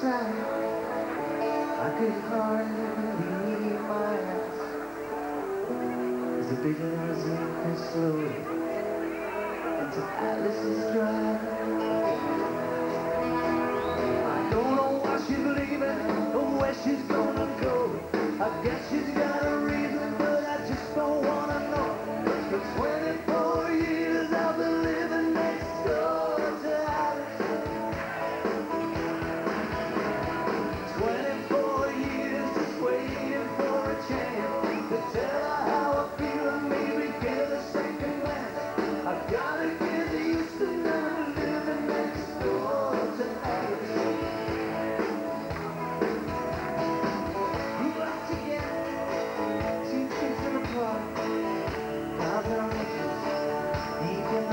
sight I could hardly believe my eyes As the big limousine comes slowly Into Alice's dry.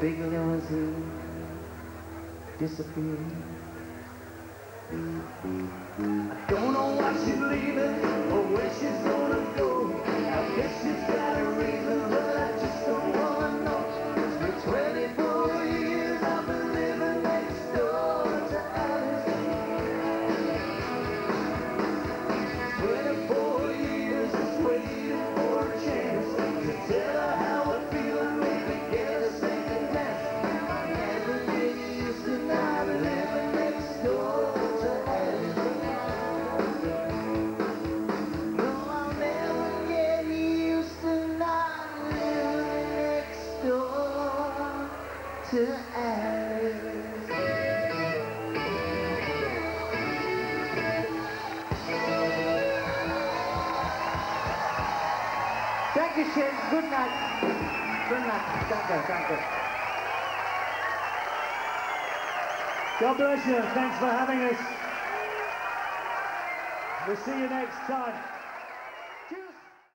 big limousine disappeared. I don't know why she's leaving. Dankeschön, night. Good night. Nacht, danke, danke. God bless you, thanks for having us. We'll see you next time.